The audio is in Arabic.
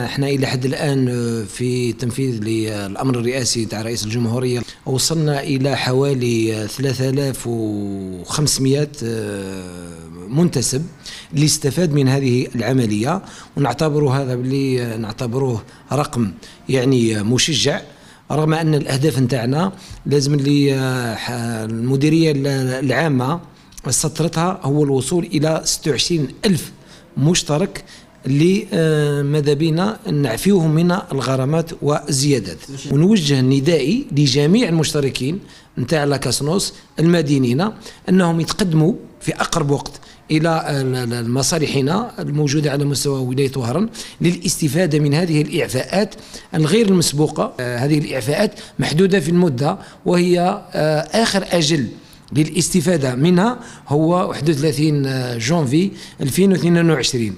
إحنا إلى حد الآن في تنفيذ للأمر الرئاسي تاع رئيس الجمهورية وصلنا إلى حوالي 3500 منتسب اللي استفاد من هذه العملية ونعتبره هذا اللي نعتبروه رقم يعني مشجع رغم أن الأهداف نتاعنا لازم اللي المديرية العامة سطرتها هو الوصول إلى 26 ألف مشترك ماذا بينا؟ نعفيوهم من الغرامات والزيادات ونوجه ندائي لجميع المشتركين نتاع لاكاسنوس المدينين أنهم يتقدموا في أقرب وقت إلى المصالحنا الموجودة على مستوى ولاية وهران للاستفادة من هذه الإعفاءات الغير المسبوقة. هذه الإعفاءات محدودة في المدة وهي آخر أجل للاستفادة منها هو 31 جونفي 2022